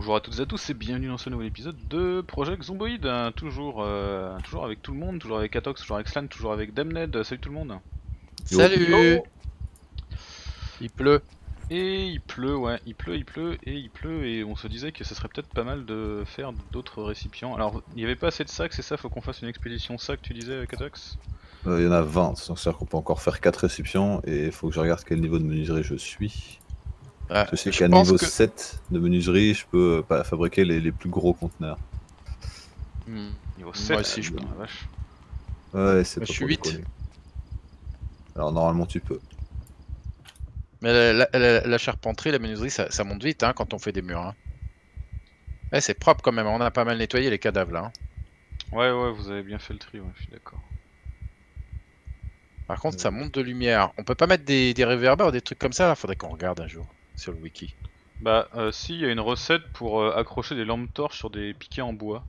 Bonjour à toutes et à tous et bienvenue dans ce nouvel épisode de Project Zomboid. hein, toujours, euh, toujours avec tout le monde, toujours avec Atox, toujours avec Slan, toujours avec Damned. Salut tout le monde. Salut Il pleut. Et il pleut, ouais, il pleut, il pleut et il pleut et on se disait que ce serait peut-être pas mal de faire d'autres récipients. Alors, il n'y avait pas assez de sacs, c'est ça, faut qu'on fasse une expédition sac, tu disais, Atox? Euh, Il y en a 20, donc c'est-à-dire qu'on peut encore faire 4 récipients et il faut que je regarde quel niveau de menuiserie je suis. Je sais qu'à niveau que- 7 de menuiserie, je peux euh, pas fabriquer les, les plus gros conteneurs. Hmm. Niveau Moi 7, aussi, je putain, peux. vache. Ouais, c'est Moi, pas je suis pour huit. déconner. Alors normalement tu peux. Mais la, la- la- la charpenterie, la menuiserie, ça, ça monte vite hein, quand on fait des murs. Hein. Ouais, c'est propre quand même, on a pas mal nettoyé les cadavres là. hein. Ouais, ouais, vous avez bien fait le tri, ouais, je suis d'accord. Par contre, ça monte de lumière. On peut pas mettre des, des réverbères ou des trucs comme ça là? Faudrait qu'on regarde un jour sur le wiki. Bah, euh, si, il y a une recette pour euh, accrocher des lampes torches sur des piquets en bois.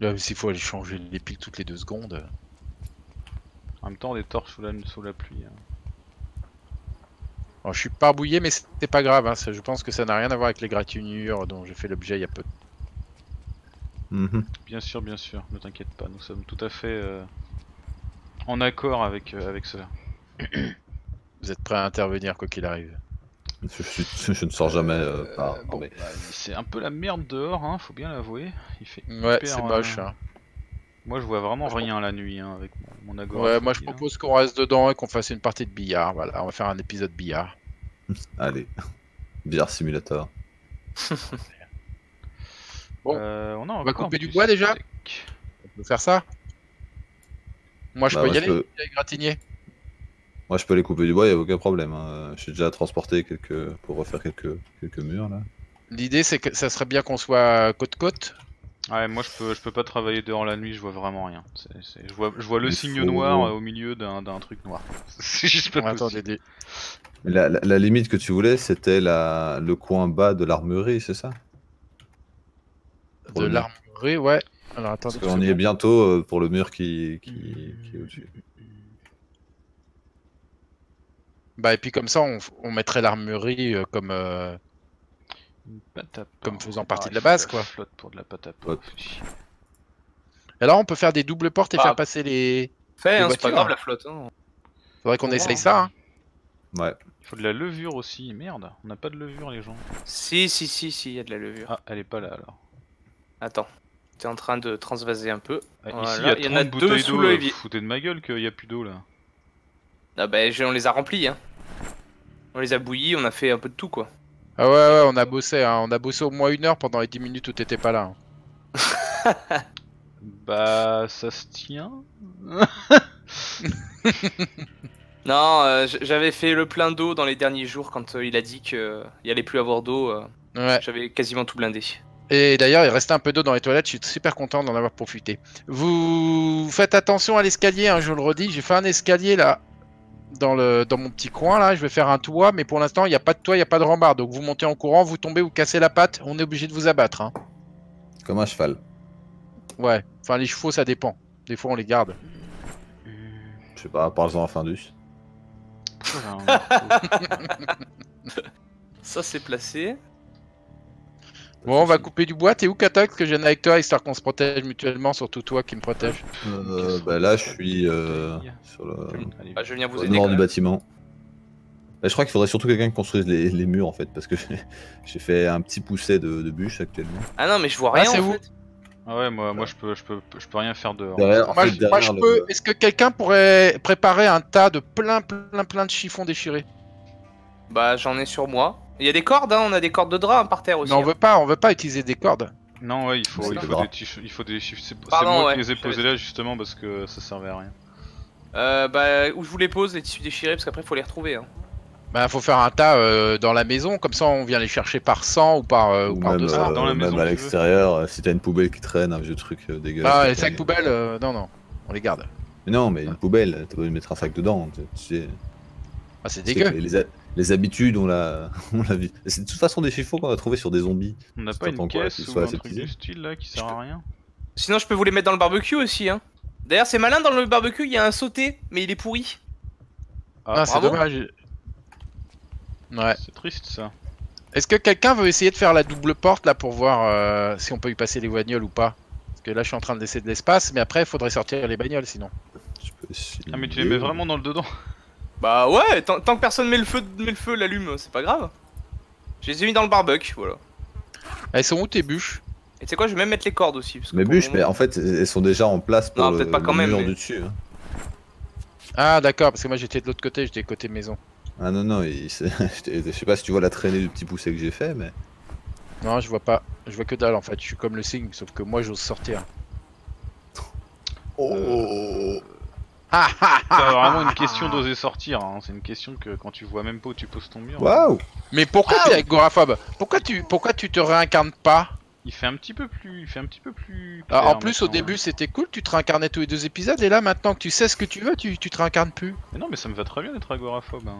Là, s'il faut aller changer les piles toutes les deux secondes. En même temps, des torches sous la, sous la pluie. hein. Bon, je suis pas bouillé, mais c'est pas grave. hein, ça- Je pense que ça n'a rien à voir avec les gratinures dont j'ai fait l'objet il y a peu. Mhm. Bien sûr, bien sûr, ne t'inquiète pas, nous sommes tout à fait euh, en accord avec, euh, avec cela. Vous êtes prêts à intervenir quoi qu'il arrive. Je, ne sors jamais euh, par Euh, bon, armée. bah, c'est un peu la merde dehors, hein, faut bien l'avouer. Il fait Ouais, c'est euh, moche. hein. Moi je vois vraiment Moi, je rien la nuit hein, avec mon, mon agora. Ouais, moi je propose qu'on reste dedans et qu'on fasse une partie de billard. Voilà, on va faire un épisode billard. Allez. Billard simulator. Bon. Euh, on, a va couper du bois, déjà On peut faire ça Moi je Bah, peux moi, y je aller, peux- y aller gratigner. Moi je peux les couper du bois, y a aucun problème. hein. J'ai déjà transporté quelques pour refaire quelques, quelques murs là. L'idée c'est que ça serait bien qu'on soit côte-côte. Ouais, moi je peux, je peux pas travailler dehors la nuit, je vois vraiment rien. Je, vois, je vois le Il signe faut- noir euh, au milieu d'un d'un truc noir. c'est juste pas Attends, possible. La, la- la limite que tu voulais, c'était la, le coin bas de l'armurerie, c'est ça? De l'armurerie, ouais. Alors attends, Parce qu'on y est bientôt euh, pour le mur qui, qui, qui est au-dessus. Bah et puis comme ça on, on mettrait l'armurerie euh, comme euh, Une pâte à pain. Comme faisant partie Ah, de la base, quoi. Flotte pour de la pâte à fais chier. Alors on peut faire des doubles portes et Ah. faire passer les. Fait, Les hein, c'est pas voitures, grave la flotte. Hein. Faudrait qu'on essaye voir, ça. Hein. Ouais. Il faut de la levure aussi, merde. On n'a pas de levure les gens. Si, si, si, si, il y a de la levure. Ah, elle est pas là alors. Attends, t'es en train de transvaser un peu. Ah, Voilà, Ici il y a en 30 a deux bouteilles sous d'eau. le euh, évier. Foutez de ma gueule qu'il y a plus d'eau là. Ah bah, on les a remplis, hein. On les a bouillis, on a fait un peu de tout, quoi. Ah ouais ouais on a bossé, hein. on a bossé au moins une heure pendant les 10 minutes où t'étais pas là. hein. Bah, ça se tient. Non, euh, j'avais fait le plein d'eau dans les derniers jours quand euh, il a dit qu'il y allait plus avoir d'eau. euh, Ouais. J'avais quasiment tout blindé. Et d'ailleurs, il restait un peu d'eau dans les toilettes, je suis super content d'en avoir profité. Vous faites attention à l'escalier, hein, je le redis, j'ai fait un escalier là, dans, le, dans mon petit coin là, je vais faire un toit, mais pour l'instant, il n'y a pas de toit, il n'y a pas de rambarde. Donc vous montez en courant, vous tombez, vous cassez la patte, on est obligé de vous abattre. Hein. Comme un cheval. Ouais, enfin les chevaux, ça dépend. Des fois, on les garde. Je sais pas, parle-en à Findus. Ça, c'est placé. Bon, on va couper du bois, t'es où Katox Que je vienne avec toi, histoire qu'on se protège mutuellement, surtout toi qui me protège. Euh, bah là, je suis euh, sur le Bah, je viens vous au aider. nord quand du même. bâtiment. Bah, je crois qu'il faudrait surtout quelqu'un qui construise les, les murs en fait, parce que j'ai- j'ai fait un petit pousset de, de bûches actuellement. Ah non, mais je vois Ah, rien c'est en où fait. Ah ouais, moi, moi je peux, je peux, je peux rien faire dehors. Derrière, en Moi, fait, je, moi, je derrière le- peux. Est-ce que quelqu'un pourrait préparer un tas de plein, plein, plein de chiffons déchirés? Bah, j'en ai sur moi. Il y a des cordes, hein, on a des cordes de drap hein, par terre aussi. Mais on hein. veut pas, on veut pas utiliser des cordes. Non, ouais, il faut, il faut, des, tif- il faut des chiffres. C'est moi ouais, qui les ai posés là justement parce que ça servait à rien. Euh, bah, où je vous les pose, les tissus déchirés, parce qu'après, faut les retrouver. Hein. Bah, faut faire un tas euh, dans la maison, comme ça on vient les chercher par 100 ou par, euh, ou ou par même, 200. euh, dans la même maison, à l'extérieur, euh, si t'as une poubelle qui traîne, un vieux truc euh, dégueulasse. Ah, les sacs poubelles, euh, non, non, on les garde. Mais non, mais une poubelle, t'as besoin de mettre un sac dedans. tu- sais. Ah, c'est dégueu. Les, les habitudes, on l'a on l'a vu. C'est de toute façon des chiffons qu'on a trouvé sur des zombies. On n'a pas une caisse ou un truc du style là qui sert à rien Sinon, je peux vous les mettre dans le barbecue aussi. Hein. D'ailleurs, c'est malin, dans le barbecue, il y a un sauté, mais il est pourri. Ah, c'est bravo. dommage. Ouais. C'est triste ça. Est-ce que quelqu'un veut essayer de faire la double porte là pour voir euh, si on peut y passer les bagnoles ou pas? Parce que là, je suis en train de laisser de l'espace, mais après, il faudrait sortir les bagnoles sinon. Je peux essayer. Ah, mais tu les mets vraiment dans le dedans Bah ouais, tant, tant que personne met le feu, met le feu, l'allume, c'est pas grave. Je les ai mis dans le barbecue, voilà. Elles sont où tes bûches? Et tu sais quoi, je vais même mettre les cordes aussi. Parce que Mes bûches, mais en fait, elles sont déjà en place pour Non, le, peut-être pas quand le même, mur mais- du dessus. hein. Ah, d'accord, parce que moi j'étais de l'autre côté, j'étais côté maison. Ah non, non, il- je sais pas si tu vois la traînée du petit poussé que j'ai fait, mais. Non, je vois pas. Je vois que dalle en fait. Je suis comme le signe, sauf que moi j'ose sortir. Oh Ah ah C'est vraiment une question d'oser sortir, hein. c'est une question que quand tu vois même pas où tu poses ton mur. Waouh Mais pourquoi t'es agoraphobe Pourquoi tu pourquoi tu te réincarnes pas? Il fait un petit peu plus. Il fait un petit peu plus. Ah, clair En plus au maintenant. début c'était cool, tu te réincarnais tous les deux épisodes et là maintenant que tu sais ce que tu veux, tu, tu te réincarnes plus. Mais non, mais ça me va très bien d'être agoraphobe. Hein.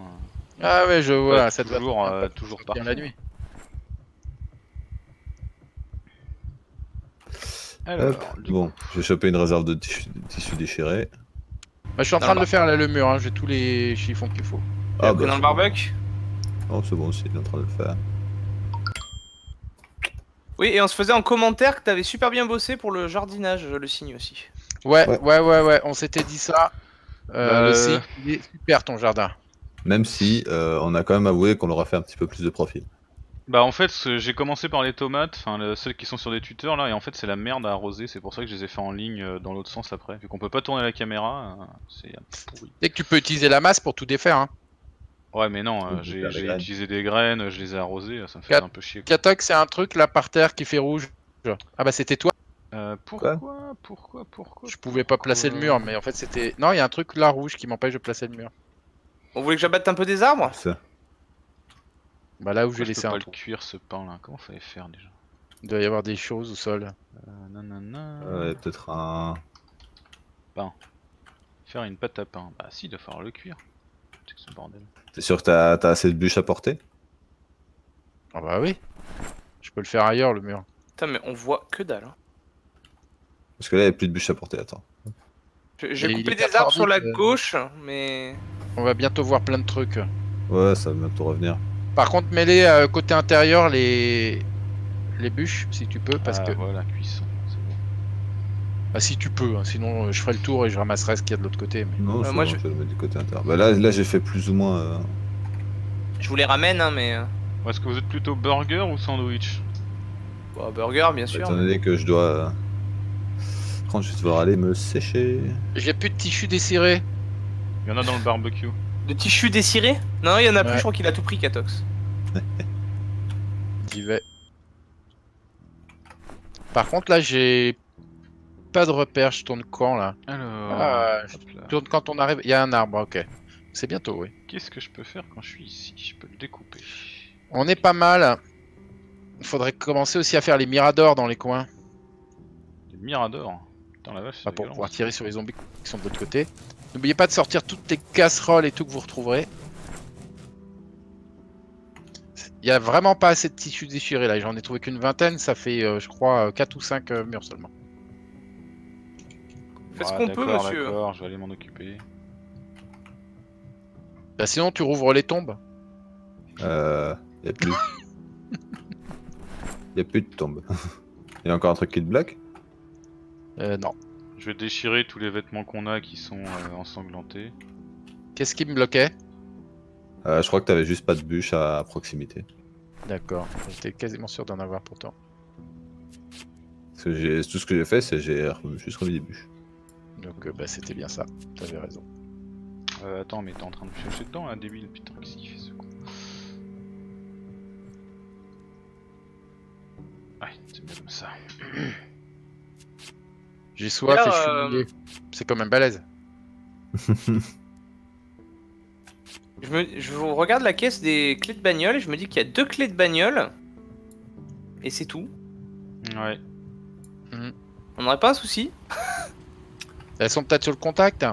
Ah ouais, je vois, Ouais, ça te va toujours, bien, euh, pas toujours sortir parfait. la nuit. Alors, Hop, du Bon, j'ai chopé une réserve de tissu, de tissu déchiré. Bah, je suis en train de le faire là le mur, hein. j'ai tous les chiffons qu'il faut. Ah Pris dans le c'est barbecue bon. Oh, c'est bon aussi, il est en train de le faire. Oui, et on se faisait en commentaire que t'avais super bien bossé pour le jardinage, je le signe aussi. Ouais, Ouais. ouais, ouais, ouais, on s'était dit ça. Euh, Bah, le signe, il est super ton jardin. Même si euh, on a quand même avoué qu'on leur a fait un petit peu plus de profil. Bah en fait j'ai commencé par les tomates, enfin le- celles qui sont sur des tuteurs là, et en fait c'est la merde à arroser, c'est pour ça que je les ai fait en ligne euh, dans l'autre sens après. Vu qu'on peut pas tourner la caméra, euh, c'est un peu pourri. Dès que tu peux utiliser la masse pour tout défaire. Hein. Ouais mais non, euh, j'ai utilisé des graines, je les ai arrosées, ça me fait un peu chier. Katok, c'est un truc là par terre qui fait rouge. Ah bah c'était toi. Euh, pourquoi Pourquoi Pourquoi Je pouvais pas placer le mur, mais en fait c'était. Non, il y a un truc là rouge qui m'empêche de placer le mur. On voulait que j'abatte un peu des arbres? Ça. Bah là où Pourquoi je laissé peux pas un le trou. cuire ce pain là Comment fallait faire déjà? Il doit y avoir des choses au sol. euh, nanana. Ouais, peut-être un. Faire une pâte à pain. Bah si, il doit falloir le cuire. C'est que ce bordel. T'es sûr que t'as t'as assez de bûches à porter? Ah bah oui. Je peux le faire ailleurs le mur. Putain, mais on voit que dalle. hein. Parce que là, il n'y a plus de bûches à porter, attends. J'ai coupé des arbres sur la euh. gauche, mais. On va bientôt voir plein de trucs. Ouais, ça va bientôt revenir. Par contre, mets-les euh, côté intérieur les les bûches si tu peux, parce Ah, que voilà, cuisson, c'est bon. bah, si tu peux, hein, sinon euh, je ferai le tour et je ramasserai ce qu'il y a de l'autre côté. Mais... Non, c'est moi, je- je vais le mettre du côté intérieur. Bah là, là j'ai fait plus ou moins. euh, Je vous les ramène, hein, mais. euh, Est-ce que vous êtes plutôt burger ou sandwich? Bah, burger, bien sûr. étant donné que je dois. euh, Quand je vais devoir aller me sécher. J'ai plus de tissu dessiré. Il y en a dans le barbecue. De tissu dessiré Non, il y en a plus, je crois qu'il a tout pris, Katox. J'y vais. Par contre là j'ai pas de repère, je tourne quand là? Alors, Ah. Je tourne quand on arrive, il y a un arbre, ok. C'est bientôt, oui. qu'est-ce que je peux faire quand je suis ici? Je peux le découper. On est pas mal. Il faudrait commencer aussi à faire les miradors dans les coins. Des miradors? Putain la vache, c'est Enfin, pour pouvoir tirer sur les zombies qui sont de l'autre côté. N'oubliez pas de sortir toutes les casseroles et tout que vous retrouverez. Il y a vraiment pas assez de tissu déchiré là, j'en ai trouvé qu'une vingtaine, ça fait euh, je crois 4 ou 5 murs seulement. Faites ce Ah, qu'on peut, monsieur. D'accord, je vais aller m'en occuper. Bah, sinon tu rouvres les tombes. Euh. Y a plus. y a plus de tombe. y a encore un truc qui te bloque? Euh, non. Je vais déchirer tous les vêtements qu'on a qui sont euh, ensanglantés. Qu'est-ce qui me bloquait? Euh, Je crois que t'avais juste pas de bûche à proximité. D'accord, j'étais quasiment sûr d'en avoir pourtant. Parce que j'ai- tout ce que j'ai fait, c'est j'ai juste remis des bûches. Donc euh, bah, c'était bien ça, t'avais raison. Euh, attends, mais t'es en train de chercher dedans là, débile. Putain, qu'est-ce qu'il fait ce con Ouais, c'est bien comme ça. J'ai soif là, et je suis euh, mouillé. C'est quand même balèze. Je, me... je vous regarde la caisse des clés de bagnole et je me dis qu'il y a deux clés de bagnole. Et c'est tout. Ouais. On n'aurait pas un souci Elles sont peut-être sur le contact.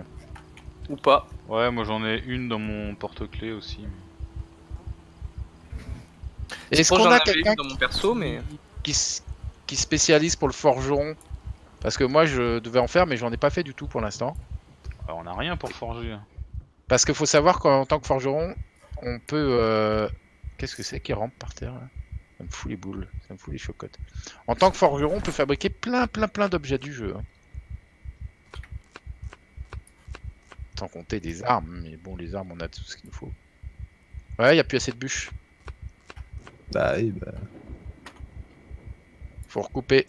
Ou pas Ouais, moi j'en ai une dans mon porte-clés aussi. Est-ce Moi, qu'on j'en a quelqu'un une dans mon perso, mais. qui, s- qui spécialise pour le forgeron? Parce que moi je devais en faire mais j'en ai pas fait du tout pour l'instant. Alors, on a rien pour forger. Parce qu'il faut savoir qu'en tant que forgeron, on peut euh, Qu'est-ce que c'est qui rampe par terre là? Ça me fout les boules, ça me fout les chocottes. En tant que forgeron, on peut fabriquer plein plein plein d'objets du jeu. hein. Sans compter des armes, mais bon, les armes, on a tout ce qu'il nous faut. Ouais, y a plus assez de bûches. Bah oui, bah. Faut recouper.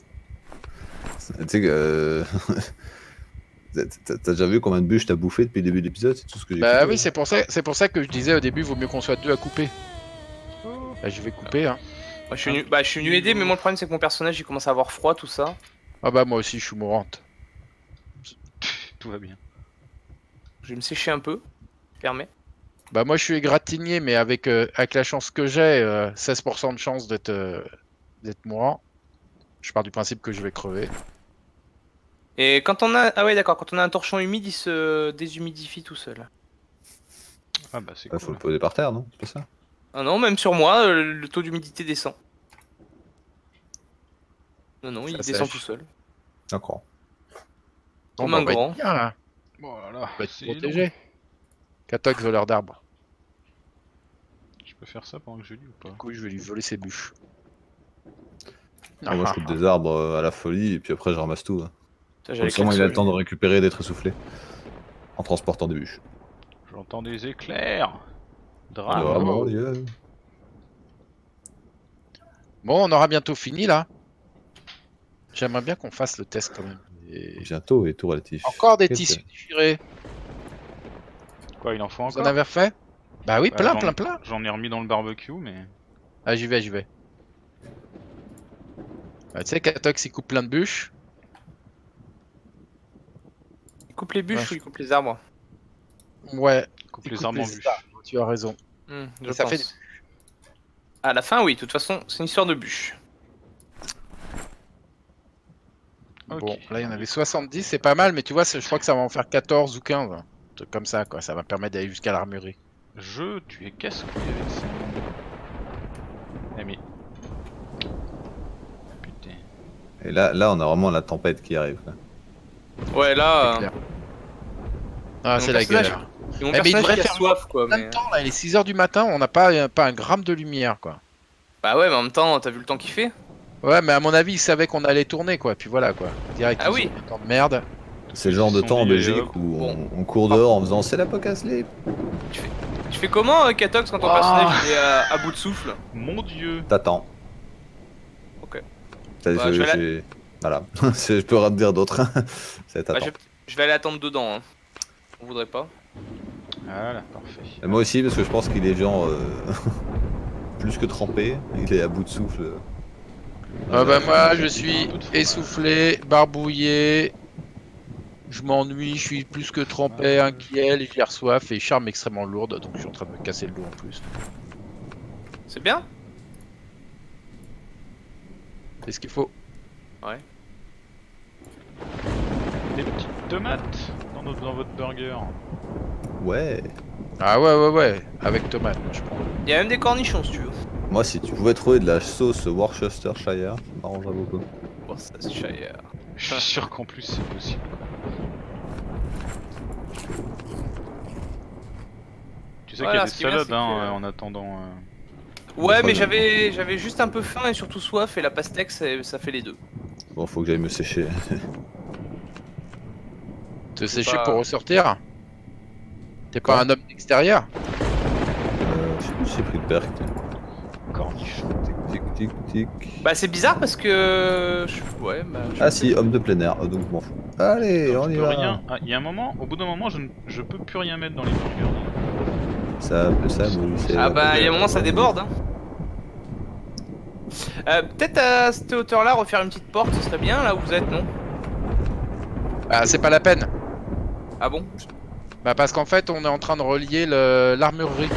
Tu sais que. euh, T'as déjà vu combien de bûches t'as bouffé depuis le début de l'épisode? C'est tout ce que j'ai Bah coupé. oui, c'est pour ça, c'est pour ça que je disais au début, vaut mieux qu'on soit deux à couper. Bah, je vais couper, hein. Moi, je suis venu, bah, je suis venu aider, mais moi le problème c'est que mon personnage il commence à avoir froid, tout ça. Ah bah moi aussi, je suis mourante. Tout va bien. Je vais me sécher un peu. Permet. Bah moi je suis égratigné, mais avec, euh, avec la chance que j'ai, euh, 16% de chance d'être euh, d'être mourant. Je pars du principe que je vais crever. Et quand on a. Ah ouais, d'accord, quand on a un torchon humide, il se déshumidifie tout seul. Ah bah c'est faut cool. le poser par terre, non? C'est pas ça? Ah non, même sur moi, euh, le taux d'humidité descend. Non, non, il descend tout seul. D'accord. Comme bah, un être grand. bien, là. Bon, On va être c'est protégé. Catox voleur d'arbres. Je peux faire ça pendant que je lis ou pas? Du coup, je vais lui voler ses bûches. Ah, moi, je coupe des arbres euh, à la folie et puis après, je ramasse tout. hein. Comme ça, il a le temps de récupérer et d'être essoufflé. En transportant des bûches. J'entends des éclairs Drame oh bon. mon dieu. Bon, on aura bientôt fini là. J'aimerais bien qu'on fasse le test quand même. Et- Bientôt et tout relatif. Encore des tissus déchirés. Quoi, il en faut Vous en encore avez refait? Bah oui, Bah, plein, plein, plein. J'en ai remis dans le barbecue, mais... Ah, j'y vais, j'y vais. Bah, tu sais, Catox il coupe plein de bûches. Il coupe les bûches Ouais. ou il coupe les arbres Ouais, Coupe il les coupe armes en arbres, tu as raison. Et je ça pense. fait des- À la fin, oui, de toute façon, c'est une histoire de bûches. Bon, là il y en avait 70, c'est pas mal, mais tu vois, je crois que ça va en faire 14 ou 15. Un truc comme ça, quoi. Ça va permettre d'aller jusqu'à l'armurerie. Je, tu es casse-couille avec ça. Eh mais... Putain. Et là, là, on a vraiment la tempête qui arrive. quoi. Ouais, là. C'est clair. Ah, c'est la mon Eh, mais il devrait faire soif, quoi. Mais... de temps, là, il est 6h du matin, on n'a pas, pas un gramme de lumière, quoi. Bah ouais, mais en même temps, t'as vu le temps qu'il fait? Ouais, mais à mon avis, il savait qu'on allait tourner, quoi. Puis voilà, quoi. Direct, Ah oui. temps de merde. C'est le genre de temps en Belgique où on, Bon. on court dehors en faisant c'est la podcast libre. Tu fais comment, euh, Katox, quand ton Ah. personnage il est à, à bout de souffle? Mon dieu T'attends. Ok. Bah, je, je vais la- Voilà. Je peux rien te dire d'autre. C'est Bah, je, je vais aller attendre dedans. Hein. On voudrait pas. Voilà, parfait. Et Moi aussi, parce que je pense qu'il est genre euh, plus que trempé. Il est à bout de souffle. Ah bah moi, je suis essoufflé, barbouillé. Je m'ennuie, je suis plus que trempé, inquiet, j'ai soif et charme extrêmement lourde, donc je suis en train de me casser le dos en plus. C'est bien C'est ce qu'il faut. Des petites tomates dans, notre, dans votre burger. Ouais. Ah ouais, ouais, ouais, avec tomate, moi je prends. Il y a même des cornichons si tu veux. Moi, si tu pouvais trouver de la sauce Worcestershire, ça m'arrangerait beaucoup. Cher. Je suis sûr qu'en plus c'est possible. Tu sais Voilà, qu'il y a des salades hein, que- en attendant. euh. Ouais, mais j'avais j'avais juste un peu faim et surtout soif et la pastèque ça, ça fait les deux. Bon, faut que j'aille me sécher. Te sécher pas- pour ressortir? T'es pas un homme d'extérieur? Euh, je sais pris tiens. Cornichon. Tic, tic, tic, tic. Bah c'est bizarre parce que... je- Ouais, bah... je- Ah si, homme de plein air, donc je m'en fous. Allez, on y va. rien. Ah, il y a un moment, au bout d'un moment, je, ne- je peux plus rien mettre dans les burgers. Ça, ça, c'est- Ah bah il y a un moment ça déborde hein. Euh, Peut-être à cette hauteur là refaire une petite porte ce serait bien là où vous êtes non? Bah c'est pas la peine. Ah bon? Bah parce qu'en fait on est en train de relier le- l'armurerie.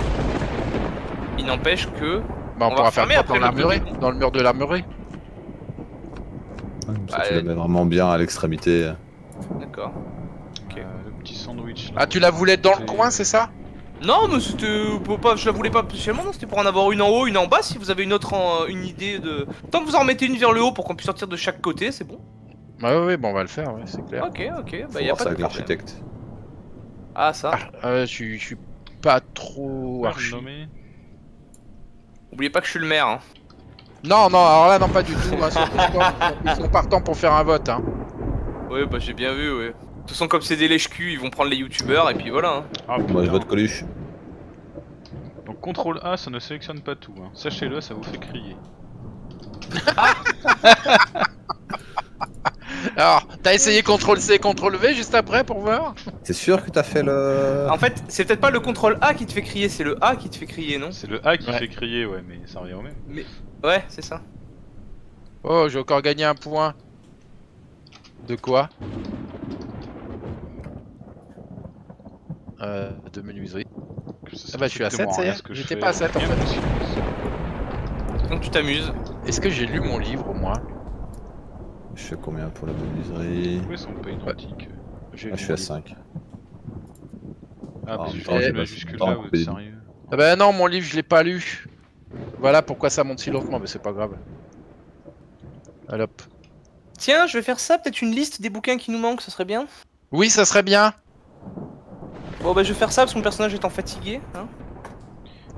Il n'empêche que... Bah on, pourra faire après dans l'armurerie, dans le mur de l'armurerie. Ouais, Bah, tu la mets vraiment bien à l'extrémité. D'accord. Ok. Euh, le petit sandwich. là. Ah tu la voulais dans le coin c'est ça? Non mais c'était... pour pas- Je la voulais pas spécialement, non c'était pour en avoir une en haut, une en bas si vous avez une autre en... une idée de... Tant que vous en remettez une vers le haut pour qu'on puisse sortir de chaque côté c'est bon. Ouais ouais, ouais, bon on va le faire, ouais, c'est clair. Ok ok, bah y a voir pas ça de l'architecte. Ah ça. Ah, euh, je suis- je suis pas trop archi. Oubliez pas que je suis le maire. Hein. Non, non, alors là, non, pas du tout. hein, ils sont partants pour faire un vote. Hein. Ouais, bah j'ai bien vu, ouais. De toute façon, comme c'est des lèche-cul, ils vont prendre les youtubeurs et puis voilà. hein. Ah, Moi je vote Coluche. Donc CTRL A, ça ne sélectionne pas tout. Hein. Sachez-le, ça vous fait crier. Alors, t'as essayé CTRL-C, CTRL-V juste après pour voir? T'es sûr que t'as fait le. En fait, c'est peut-être pas le contrôle A qui te fait crier, c'est le A qui te fait crier, non? C'est le A qui Ouais. fait crier, ouais, mais ça revient au même. Ouais, c'est ça. Oh, j'ai encore gagné un point. De quoi? Euh, de menuiserie. Ah bah, je suis à strictement 7, ça y est. rien ce que je J'étais pas à 7, en fait. Donc tu t'amuses. Est-ce que j'ai lu mon livre au moins Je fais combien pour la menuiserie? Pas Ah, je suis à livre. 5. Ah, je vais jusque là, pas vous êtes pénible. sérieux? Ah bah non, mon livre je l'ai pas lu. Voilà pourquoi ça monte si lentement, mais c'est pas grave. Allez hop. Tiens, je vais faire ça, peut-être une liste des bouquins qui nous manquent, ça serait bien. Oui, ça serait bien. Bon bah je vais faire ça parce que mon personnage étant fatigué. Hein.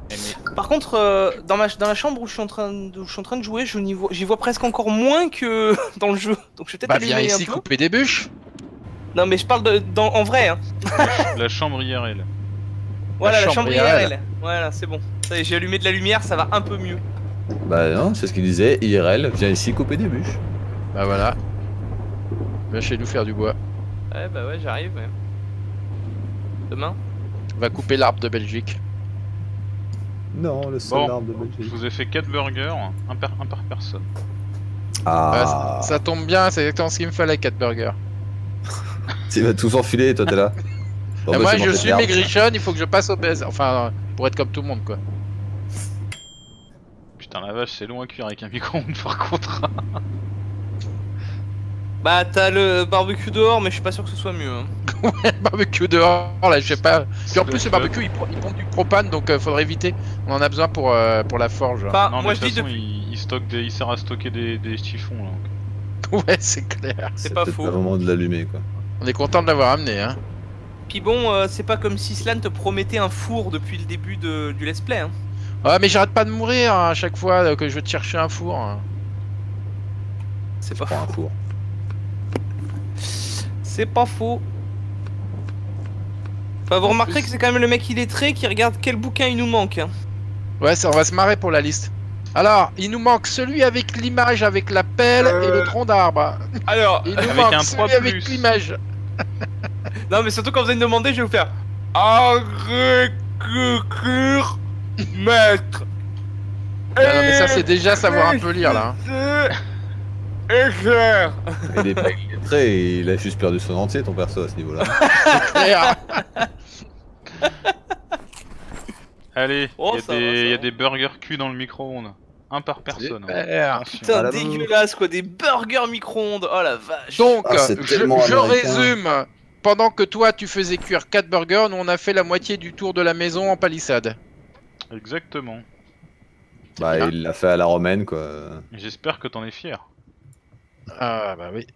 Eh, mais Par contre, euh, dans, ma, dans la chambre où je suis en train de, où je suis en train de jouer, je n'y vois, j'y vois presque encore moins que dans le jeu. Donc je vais peut-être Bah viens ici un peu. couper des bûches. Non mais je parle de, dans, en vrai. Hein. La chambre IRL. Voilà la, chambre chambre IRL. IRL. Voilà, c'est bon. Ça y est, j'ai allumé de la lumière, ça va un peu mieux. Bah non, c'est ce qu'il disait. IRL, viens ici couper des bûches. Bah voilà. Viens chez nous faire du bois. Ouais bah ouais, j'arrive. Ouais. Demain. Va couper l'arbre de Belgique. Non, le seul Bon, arbre de Je Belgique. vous ai fait 4 burgers, un par, un par personne. Ah, Ouais, ça, ça tombe bien, c'est exactement ce qu'il me fallait, 4 burgers. tu vas tous enfiler et toi t'es là. Bon, Et bah, moi c'est je suis maigrichonne, il faut que je passe obèse. Enfin, pour être comme tout le monde quoi. Putain la vache, c'est long à cuire avec un micro-ondes par contre. Bah t'as le barbecue dehors, mais je suis pas sûr que ce soit mieux. hein. barbecue dehors, là, je sais pas. Puis en plus, le barbecue, il, pro- il pompe du propane, donc euh, faudrait éviter. On en a besoin pour, euh, pour la forge. Enfin, non, moi mais je de dis toute façon, depuis. il, il stocke des, il sert à stocker des, des chiffons là. ouais, c'est clair. C'est pas faux. pas le moment de l'allumer quoi. On est content de l'avoir amené, hein. Puis bon, euh, c'est pas comme si Slan te promettait un four depuis le début de, du let's play. Hein. Ah, mais j'arrête pas de mourir hein, à chaque fois que je veux te chercher un four. hein. C'est pas un faux. four. C'est pas faux. Enfin, vous remarquerez que c'est quand même le mec illettré qui regarde quel bouquin il nous manque. hein. Ouais, ça, on va se marrer pour la liste. Alors, il nous manque celui avec l'image avec la pelle et le Euh. tronc d'arbre. Alors, Il nous Avec manque un celui 3 avec l'image. non mais surtout quand vous allez me demander, je vais vous faire agriculture maître. Ah non, mais ça, c'est déjà savoir un peu lire là. hein. Éclair. Il est pas illettré, il a juste perdu son entier ton perso à ce niveau-là. Allez, Oh, il y, ça a va, des- ça y a va. des burgers cuits dans le micro-ondes. Un par personne. hein. Attention. Putain, Ah, dégueulasse quoi, des burgers micro-ondes. Oh la vache. Donc, Ah, c'est je, tellement je américain. résume. Pendant que toi, tu faisais cuire 4 burgers, nous, on a fait la moitié du tour de la maison en palissade. Exactement. bah bien. il l'a fait à la romaine quoi. J'espère que t'en es fier. Ah, bah oui.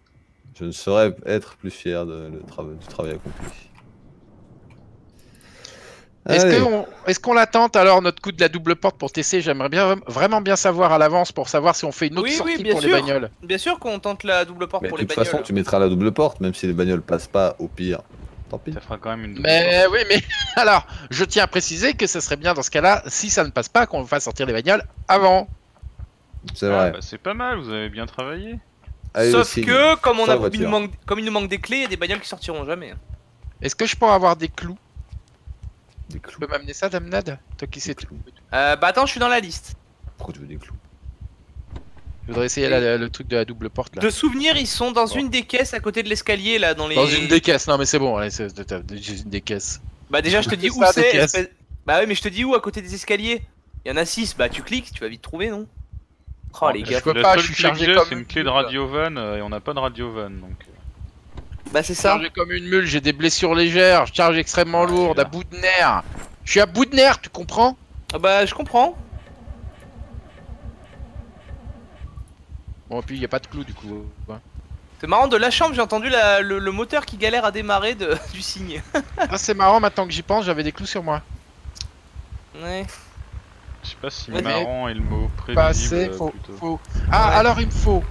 Je ne saurais être plus fier de, du travail accompli. Est-ce qu'on est tente alors notre coup de la double porte pour TC J'aimerais bien vraiment bien savoir à l'avance pour savoir si on fait une autre Oui, oui, sortie bien pour sûr. les bagnoles. Bien sûr qu'on tente la double porte Mais pour de les toute bagnoles. façon, tu mettras la double porte, même si les bagnoles passent pas, au pire. Tant pis. Ça fera quand même une. double Mais oui, mais alors, je tiens à préciser que ce serait bien dans ce cas-là, si ça ne passe pas, qu'on fasse sortir les bagnoles avant. C'est Ah, vrai. bah, c'est pas mal, vous avez bien travaillé. Allez, le Sauf signe. que comme on a, il nous manque, comme il nous manque des clés, il y a des bagnoles qui sortiront jamais. hein. Est-ce que je peux avoir des clous? Des Tu clous. peux m'amener ça, Dame Nad Toi qui sais tout. Euh, bah attends, je suis dans la liste. Pourquoi tu veux des clous? Je voudrais essayer la- le truc de la double porte là. De souvenirs, ils sont dans Bon. une des caisses à côté de l'escalier là, dans les. Dans une des caisses, non mais c'est bon, allez, c'est une des caisses. Bah déjà, je te dis où c'est. Bah ouais, mais je te dis où à côté des escaliers? Il y en a 6, bah tu cliques, tu vas vite trouver, non? Oh les je gars. peux La pas, je suis chargé comme C'est une une clé de mule. radio van euh, et on n'a pas de radio van donc. euh, Bah c'est ça. Chargé comme une mule, j'ai des blessures légères, je charge extrêmement lourde, à bout de nerfs. Je suis à bout de nerfs, tu comprends? Ah bah je comprends. Bon, et puis il y a pas de clous du coup. hein. C'est marrant, de la chambre, j'ai entendu la- le, le moteur qui galère à démarrer de, du signe. Ah, c'est marrant, maintenant que j'y pense, j'avais des clous sur moi. Ouais. Je sais pas si Ouais, mais- marrant est le mot Pas prévisible assez, euh, faut, Ah, Ouais. alors il me faut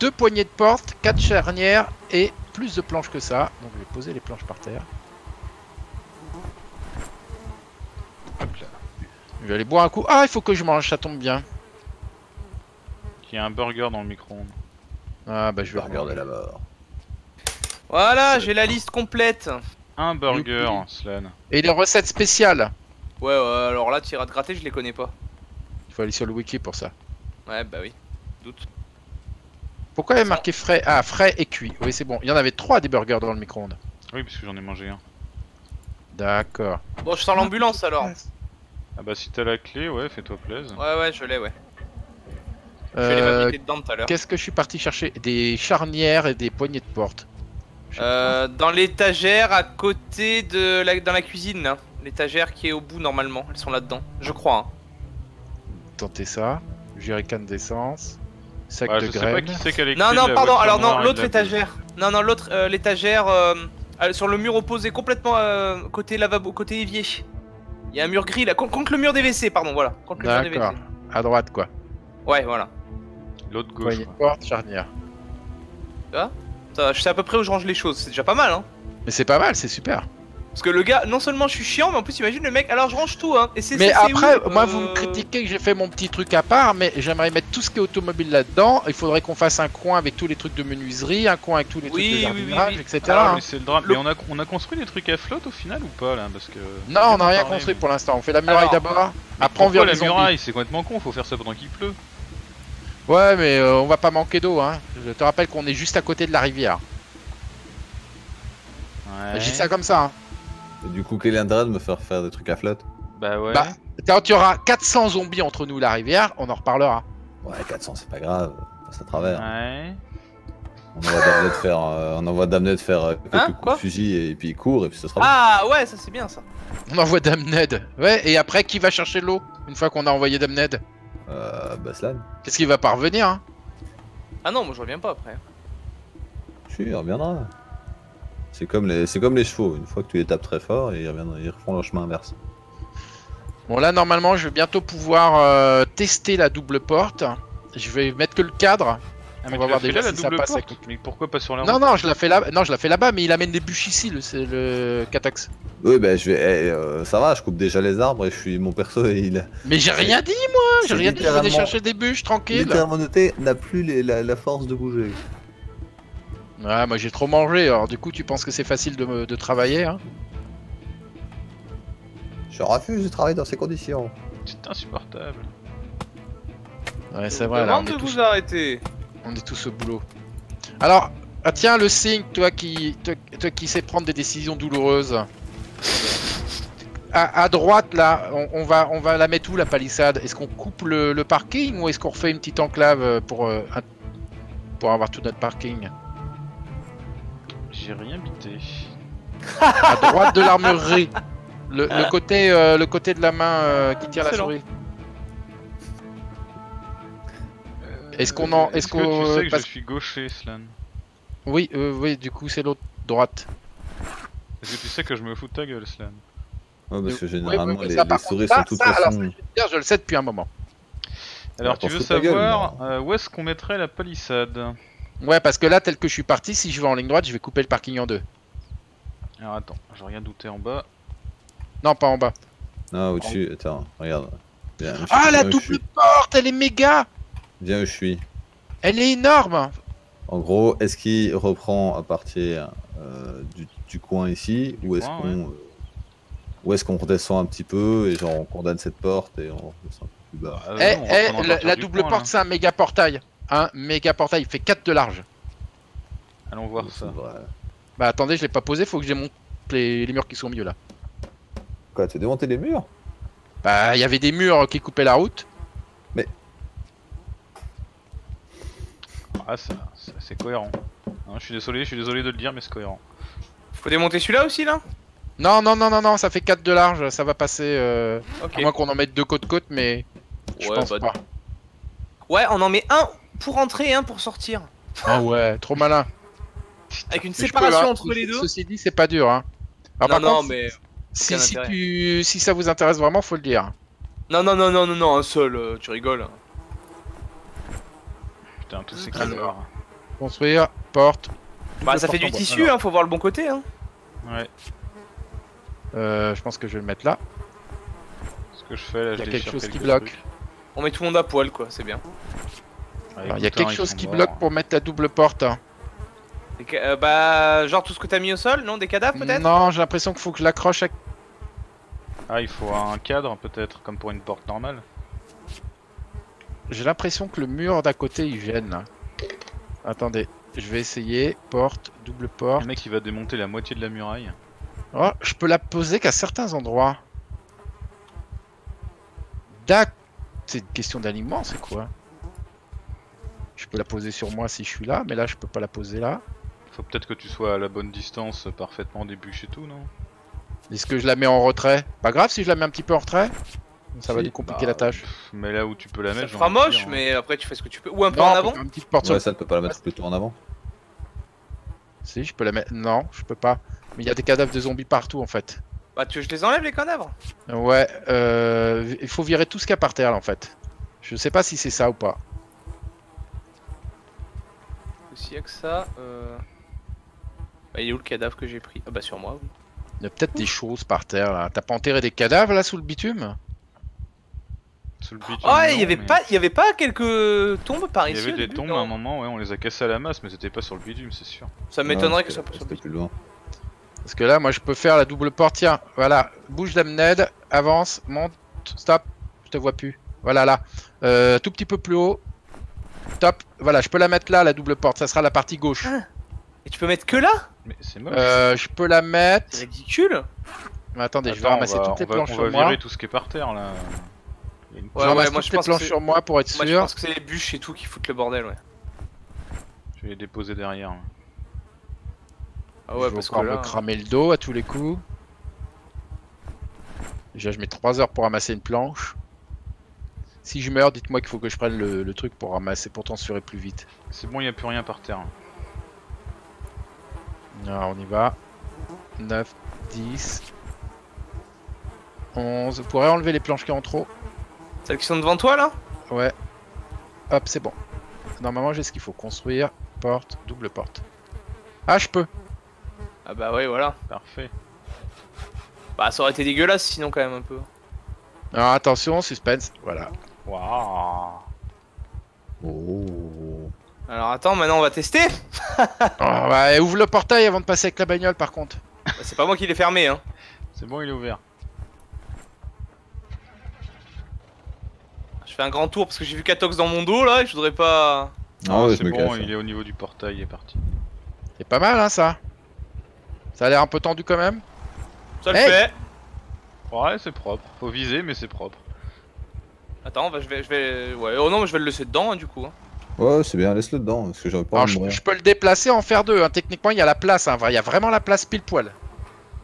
deux poignées de porte, quatre charnières et plus de planches que ça. Donc je vais poser les planches par terre. Hop là. Je vais aller boire un coup. Ah, il faut que je mange, ça tombe bien. Il y a un burger dans le micro-ondes. Ah, bah je vais regarder. la mort. Voilà, j'ai la liste complète. Un burger. Slan. Et les recettes spéciales Ouais, ouais, alors là, t'iras te gratter, je les connais pas. Il faut aller sur le wiki pour ça. Ouais, bah oui. Doute. Pourquoi il y a marqué frais? Ah, frais et cuit. Oui, c'est bon. Il y en avait trois des burgers dans le micro-ondes. Oui, parce que j'en ai mangé un. D'accord. Bon, je sors l'ambulance alors. Ah bah si t'as la clé, ouais, fais-toi plaisir. Ouais, ouais, je l'ai, ouais. Je vais les Euh, fabriquer dedans tout à l'heure. Qu'est-ce que je suis parti chercher? Des charnières et des poignées de porte. Je- Euh, dans l'étagère à côté de la... dans la cuisine là. L'étagère qui est au bout normalement. Elles sont là-dedans. Je crois. hein. Tentez ça. Jerrycan d'essence. Sac Ouais, de je sais pas graines. qui c'est Non, non, pardon. Alors non, l'autre la étagère. Non, non, l'autre, euh, l'étagère euh, euh, sur le mur opposé, complètement euh, côté lavabo, côté évier. Il y a un mur gris là, contre, contre le mur des WC, pardon, voilà. Contre le mur des D'accord. WC. À droite, quoi. Ouais, voilà. L'autre gauche. Poignée porte, charnière. Ça, je sais à peu près où je range les choses. C'est déjà pas mal, hein. Mais c'est pas mal, c'est super. Parce que le gars, non seulement je suis chiant, mais en plus, imagine le mec. Alors je range tout, hein. Et c'est. Mais après, où, moi, euh, vous me critiquez que j'ai fait mon petit truc à part, mais j'aimerais mettre tout ce qui est automobile là-dedans. Il faudrait qu'on fasse un coin avec tous les trucs de menuiserie, un coin avec tous les Oui, trucs de jardinage, oui, oui. etc. Ah, mais c'est le drame. Le- Mais on a, on a construit des trucs à flotte au final ou pas là Parce que. Non, on n'a rien parlé, construit mais- pour l'instant. On fait la muraille d'abord. Après, on vire la muraille? C'est complètement con, faut faire ça pendant qu'il pleut. Ouais, mais euh, on va pas manquer d'eau. Hein. Je te rappelle qu'on est juste à côté de la rivière. Ouais. Dis ça comme ça. Hein. Et du coup, quel est l'intérêt de me faire faire des trucs à flotte Bah ouais. Bah, Quand il y aura 400 zombies entre nous et la rivière, on en reparlera. Ouais, 400, c'est pas grave. On passe à travers. Ouais. On envoie de faire, euh, on envoie d'amener de faire euh, quelques Hein, coups de fusil et puis il court et puis ce sera bon. Ah ouais, ça c'est bien ça. On envoie Damned. Ouais, et après, qui va chercher l'eau Une fois qu'on a envoyé Damned Euh, bah Slan. Qu'est-ce qu'il va pas revenir hein? Ah non, moi je reviens pas après. Si, il reviendra. C'est comme les, c'est comme les chevaux. Une fois que tu les tapes très fort, ils reviennent, ils refont leur chemin inverse. Bon, là, normalement, je vais bientôt pouvoir euh, tester la double porte. Je vais mettre que le cadre. Ah, On mais va tu voir déjà là, la si ça double passe porte? Avec Mais pourquoi pas sur la Non, route? non, je la fais là. Non, je la fais là-bas, mais il amène des bûches ici, le, c'est le Catax. Oui, bah je vais. eh, euh, ça va, je coupe déjà les arbres et je suis mon perso et il. Mais j'ai rien dit, moi. J'ai rien dit. Je vais chercher des bûches, tranquille. Littéralement noté, n'a plus les- la, la force de bouger. Ouais, moi j'ai trop mangé. Alors du coup, tu penses que c'est facile de, me- de travailler, hein? Je refuse de travailler dans ces conditions. C'est insupportable. Ouais, c'est vrai. Là, on demande est de tous vous arrêter. On est tous au boulot. Alors, ah tiens, le signe, toi qui, toi, toi qui sais prendre des décisions douloureuses. À, à droite, là, on, on va, on va la mettre où la palissade? Est-ce qu'on coupe le, le parking ou est-ce qu'on refait une petite enclave euh, pour, euh, un- pour avoir tout notre parking? J'ai rien bité. À droite de l'armurerie. Le, le côté, euh, le côté de la main euh, qui tient la souris. Est-ce qu'on en- est-ce que qu'on, tu sais euh, que passe- je suis gaucher, Slan Oui, euh, oui, du coup c'est l'autre droite. Est-ce que tu sais que je me fous de ta gueule, Slan Ouais, parce que généralement, oui, oui, les, ça, les par souris contre, sont ça, toutes ça, alors, façon. ça, je veux dire, je le sais depuis un moment. Alors, Ouais, tu veux gueule, savoir euh, où est-ce qu'on mettrait la palissade? Ouais, parce que là, tel que je suis parti, si je vais en ligne droite, je vais couper le parking en deux. Alors attends, j'ai rien douté en bas. Non, pas en bas. Non, au-dessus, attends, regarde. Viens, je- Ah, la où je double porte, elle est méga Viens où je suis. Elle est énorme En gros, est-ce qu'il reprend à partir euh, du, du coin ici Du ou est-ce qu'on euh, ou est-ce qu'on redescend un petit peu et genre on condamne cette porte et on redescend un peu plus bas Ah, Eh, eh, la, double coin, porte, c'est un méga portail. Un méga portail, il fait 4 de large. Allons voir ça. vrai. Bah attendez, je l'ai pas posé, faut que je démonte les, les murs qui sont au milieu là. Quoi, tu as démonté les murs? Bah, il y avait des murs qui coupaient la route. Ah, ça, ça- c'est cohérent. Hein, je suis désolé, je suis désolé de le dire, mais c'est cohérent. Faut démonter celui-là aussi là? Non, non, non, non, non, ça fait 4 de large, ça va passer. Euh... Ok. À moins qu'on en mette deux côte-côte, mais je Ouais, pense bah, pas. Ouais, on en met un pour entrer et un pour sortir. Ah ouais, trop malin. Avec une Mais je peux, séparation hein. entre les deux. Ceci dit, c'est pas dur. Hein. Alors, non, par non, contre, mais. si, si, tu... si ça vous intéresse vraiment, faut le dire. Non, non, non, non, non, non, un seul, euh, tu rigoles. Putain, tous ces Alors. Construire, porte. Bah, ça fait porte du tissu, Alors, hein, faut voir le bon côté, hein. Ouais. euh, je pense que je vais le mettre là. Ce que je fais là, Il y je a quelque chose qui bloque. trucs. On met tout le monde à poil, quoi, c'est bien. Alors, il y a quelque chose qui morts. bloque pour mettre la double porte. hein. Euh, bah, genre tout ce que t'as mis au sol, non Des cadavres peut-être? Non, j'ai l'impression qu'il faut que je l'accroche à... Ah, il faut un cadre peut-être, comme pour une porte normale. J'ai l'impression que le mur d'à côté il gêne là. Attendez, je vais essayer. Porte, double porte. Le mec il va démonter la moitié de la muraille. Oh, je peux la poser qu'à certains endroits. Dac. C'est une question d'alignement, c'est quoi? Je peux la poser sur moi si je suis là, mais là je peux pas la poser là. Faut peut-être que tu sois à la bonne distance, euh, parfaitement des bûches et tout, non? Est-ce que je la mets en retrait? Pas grave si je la mets un petit peu en retrait Ça va nous compliquer Bah, la tâche. Mais là où tu peux la Ça mettre, j'ai fera moche, dire, hein. mais après tu fais ce que tu peux. Ou un peu Non, en on avant peut faire une petite porte sur- Ouais, ça, tu peux pas la mettre plutôt en avant. Si, je peux la mettre. Non, je peux pas. Mais il y a des cadavres de zombies partout en fait. Bah, tu veux que je les enlève les cadavres? Ouais, euh, il faut virer tout ce qu'il y a par terre là, en fait. Je sais pas si c'est ça ou pas. S'il y a que ça. Euh... Bah, il est où le cadavre que j'ai pris? Ah, bah, sur moi. oui. Il y a peut-être des choses par terre là. T'as pas enterré des cadavres là sous le bitume? Sous le bitume, Oh, ouais, il y avait mais- pas, il y avait pas quelques tombes par Il y ici avait des début, tombes à un moment, ouais, on les a cassées à la masse, mais c'était pas sur le bitume, c'est sûr. Ça m'étonnerait que ce soit pas sur le C'était bitume. plus loin. Parce que là, moi, je peux faire la double porte. Tiens, voilà. Bouge d'Amned, avance, monte, stop. Je te vois plus. Voilà, là. Euh, tout petit peu plus haut. Top. Voilà, je peux la mettre là, la double porte. Ça sera la partie gauche. Et tu peux mettre que là? Mais c'est moche. Euh, je peux la mettre. C'est ridicule Mais attendez, je vais ramasser va, toutes les on va- planches on sur va moi. virer tout ce qui est par terre là. Il y a une- je Ouais, ramasse ouais, moi, toutes je les que planches sur moi pour être Moi je sûr. pense que c'est les bûches et tout qui foutent le bordel, ouais. Je vais les déposer derrière. là. Ah je ouais, vais parce que encore là. me cramer le dos à tous les coups. Déjà, je mets 3 heures pour ramasser une planche. Si je meurs, dites-moi qu'il faut que je prenne le, le truc pour ramasser, pour transférer plus vite. C'est bon, il n'y a plus rien par terre. Alors, on y va. 9, 10, 11. Vous pourrez enlever les planches qui ont en trop Celles qui sont devant toi là? Ouais. Hop, c'est bon. Normalement, j'ai ce qu'il faut. Construire, porte, double porte. Ah, je peux. Ah bah ouais, voilà. Parfait. Bah ça aurait été dégueulasse sinon quand même un peu. Alors, attention, suspense. Voilà. Waouh Oh. Alors attends, maintenant on va tester Oh, bah, ouvre le portail avant de passer avec la bagnole, par contre. Bah, C'est pas moi qui l'ai fermé, hein. C'est bon, il est ouvert. Je fais un grand tour parce que j'ai vu Catox dans mon dos là et je voudrais pas. Ah ouais, je c'est bon, il est au niveau du portail, il est parti. C'est pas mal, hein, ça. Ça a l'air un peu tendu quand même. Ça le fait Ouais, c'est propre. Faut viser, mais c'est propre. Attends, bah, je vais. Je vais... Ouais, oh non, mais je vais le laisser dedans hein, du coup. hein. Ouais, c'est bien, laisse-le dedans, parce que j'aurais pas Alors, je, peux le déplacer en faire deux. hein. Techniquement, il y a la place. hein. Il y a vraiment la place pile poil.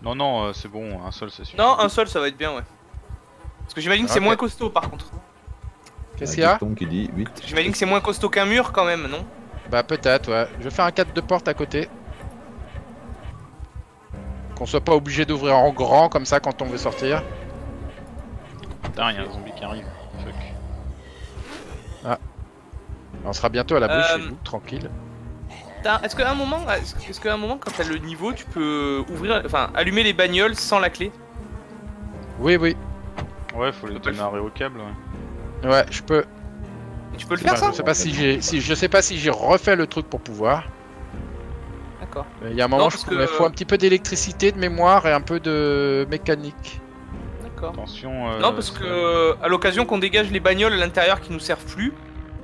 Non, non, euh, c'est bon, un seul, c'est sûr. Non, un seul ça va être bien, ouais. Parce que j'imagine que c'est moins costaud par contre. Qu'est-ce Un qu'il y a dicton qui dit 8. J'imagine que c'est moins costaud qu'un mur quand même, non? Bah, peut-être, ouais. Je vais faire un 4 de porte à côté. Qu'on soit pas obligé d'ouvrir en grand comme ça quand on veut sortir. Putain, il y a un zombie qui arrive. On sera bientôt à la bouche Euh, chez nous, tranquille. T'as- Est-ce qu'à un moment, est-ce qu'à un moment quand t'as le niveau, tu peux ouvrir, enfin allumer les bagnoles sans la clé? Oui, oui. Ouais, faut les démarrer au câble, ouais. Ouais, je peux. Et Tu peux le faire ça je sais pas si j'ai, si je sais pas si j'ai refait le truc pour pouvoir. D'accord. Il y a un moment, Non, je que- faut un petit peu d'électricité, de mémoire et un peu de mécanique. D'accord. Attention. euh, non, parce que à l'occasion qu'on dégage les bagnoles à l'intérieur qui nous servent plus,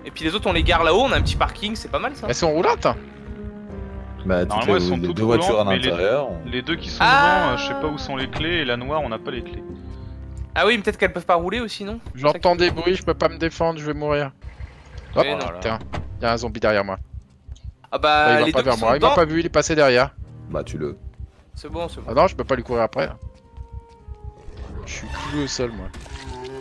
et puis les autres on les gare là-haut, on a un petit parking, c'est pas mal ça. Elles sont roulantes hein Bah, toutes Normalement, les, elles sont les toutes deux voitures à roulantes, mais les- l'intérieur. on- Les deux qui sont Ah devant, euh, je sais pas où sont les clés, et la noire, on n'a pas les clés. Ah oui, mais peut-être qu'elles peuvent pas rouler aussi, non? J'entends des bruits, je peux pas me défendre, je vais mourir. Hop, Eh non. putain, il y a un zombie derrière moi. Ah Ah, bah il les va pas deux vers moi, il m'a dedans, pas vu, il est passé derrière. Bah, tu le. c'est bon, c'est bon. Ah non, je peux pas lui courir après. Je suis cloué au sol moi.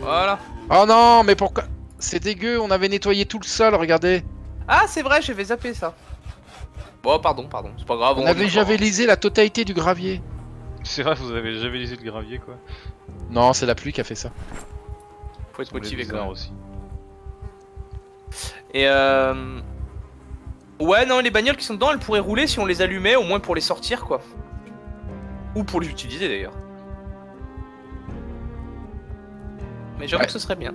Voilà. Oh non, mais pourquoi C'est dégueu, on avait nettoyé tout le sol, regardez. Ah c'est vrai, j'avais zappé ça. Bon, pardon, pardon, c'est pas grave. On on avait javelisé la totalité du gravier. C'est vrai, vous avez javelisé le gravier, quoi. Non, c'est la pluie qui a fait ça. Faut être motivé quand même. aussi. Et euh... Ouais, non, les bagnoles qui sont dedans, elles pourraient rouler si on les allumait, au moins pour les sortir, quoi. Ou pour les utiliser d'ailleurs. Mais j'avoue Ouais. que ce serait bien.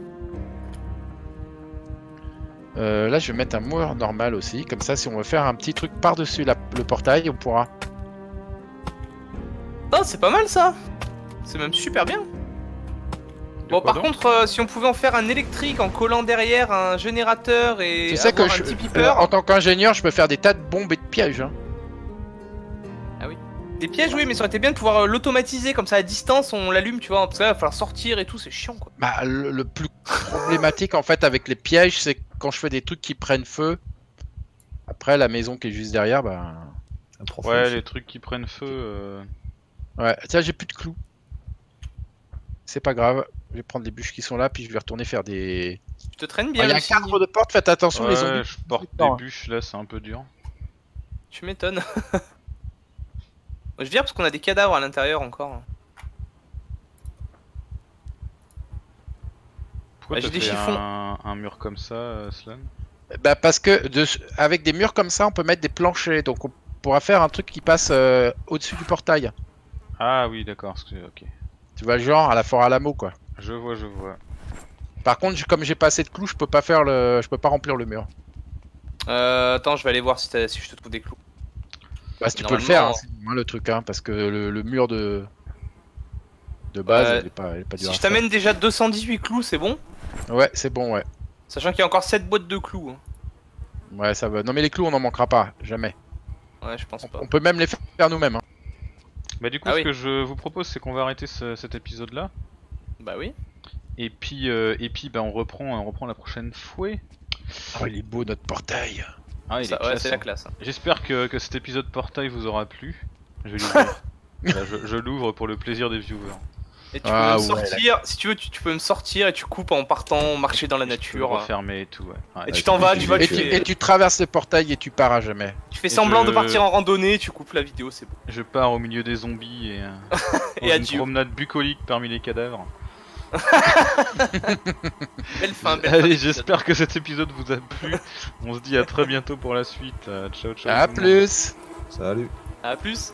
Euh, là, je vais mettre un mur normal aussi. Comme ça, si on veut faire un petit truc par-dessus le portail, on pourra. Oh, c'est pas mal ça C'est même super bien De Bon, par contre, euh, si on pouvait en faire un électrique en collant derrière un générateur et tu sais que avoir un je, petit euh, beeper, en tant qu'ingénieur, je peux faire des tas de bombes et de pièges. hein. Des pièges, oui, mais ça aurait été bien de pouvoir euh, l'automatiser comme ça à distance, on l'allume, tu vois, parce que là, il va falloir sortir et tout, c'est chiant quoi. Bah, le, le plus problématique en fait avec les pièges, c'est quand je fais des trucs qui prennent feu. Après, la maison qui est juste derrière, bah. Ça prend Ouais, les trucs qui prennent feu. euh, Ouais, tiens, j'ai plus de clous. C'est pas grave. Je vais prendre les bûches qui sont là, puis je vais retourner faire des. Tu te traînes Ah, bien, Il y a un aussi, cadre de porte, faites attention, les Ouais, zombies. je porte des bûches là, c'est un peu dur. tu m'étonnes. Je vire parce qu'on a des cadavres à l'intérieur encore. Pourquoi Bah, t'as j'ai des fait chiffons. un, un mur comme ça, euh, Slan Bah, parce que de... avec des murs comme ça, on peut mettre des planchers. Donc, on pourra faire un truc qui passe euh, au-dessus du portail. Ah oui, d'accord, parce que- ok. Tu vois, genre à la Fort Alamo, quoi. Je vois, je vois. Par contre, comme j'ai pas assez de clous, je peux pas faire le, je peux pas remplir le mur. Euh, attends, je vais aller voir si je te trouve des clous. Bah, si tu peux le faire, hein, c'est moins le truc, hein, parce que le, le mur de de base, Ouais. il est pas, il est pas dur Si je t'amène déjà 218 clous, c'est bon? Ouais, c'est bon, ouais. Sachant qu'il y a encore 7 boîtes de clous. hein. Ouais, ça va. Non, mais les clous, on n'en manquera pas, jamais. Ouais, je pense pas. On peut même les faire nous-mêmes. hein. Bah du coup, Ah ce oui. que je vous propose, c'est qu'on va arrêter ce- cet épisode-là. Bah oui. Et puis, euh, et puis bah, on, reprend, on reprend la prochaine fois. Oh, il est beau notre portail. Ah, il Ça- est ouais, classe, c'est la classe. hein. J'espère que, que cet épisode portail vous aura plu. Je vais l'ouvrir. Voilà, je je l'ouvre pour le plaisir des viewers. Et tu Ah, peux me ouais, sortir, si tu veux, tu, tu peux me sortir et tu coupes en partant marcher dans la nature. refermer et tout, ouais. Ouais, Et tu t'en vas, tu vas, Et tu et tu traverses le portail et tu pars à jamais. Tu fais Et semblant je- de partir en randonnée, tu coupes la vidéo, c'est bon. Je pars au milieu des zombies et, euh, Et dans une adieu. promenade bucolique parmi les cadavres. Belle fin, belle fin Allez, j'espère que cet épisode vous a plu. On se dit à très bientôt pour la suite. Euh, ciao, ciao. À plus. Salut. À plus.